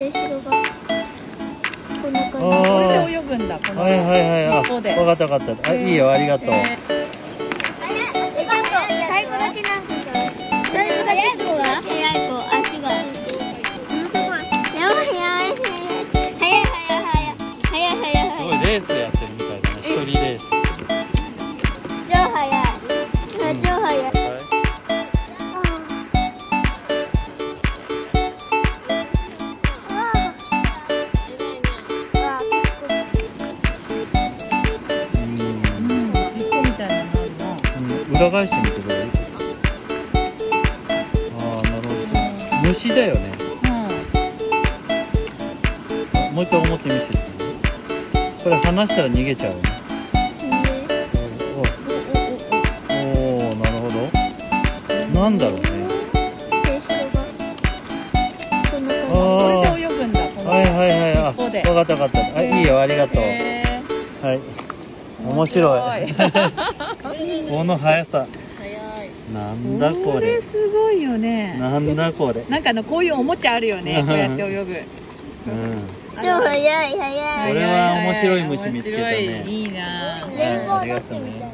後ろがこんなあ感これーで泳ぐんだこのはいはいはい。分かった分かった。あいいよありがとう、えじ。裏返してみてどうああなるほど。虫だよね。あもう一回表見せて。これ離したら逃げちゃうね。おおなるほどなんだろうねうんこれで泳ぐんだこのはいはいはいあ分かった分かったあいいよありがとう、えはい面白い面この速さ。なんだここれれすごいよね。なんだこれ。なんかあのこういうおもちゃあるよね。こうやって泳ぐ。うん。超早い早い。これは面白い虫見つけたね。いい。いなはいありがとうね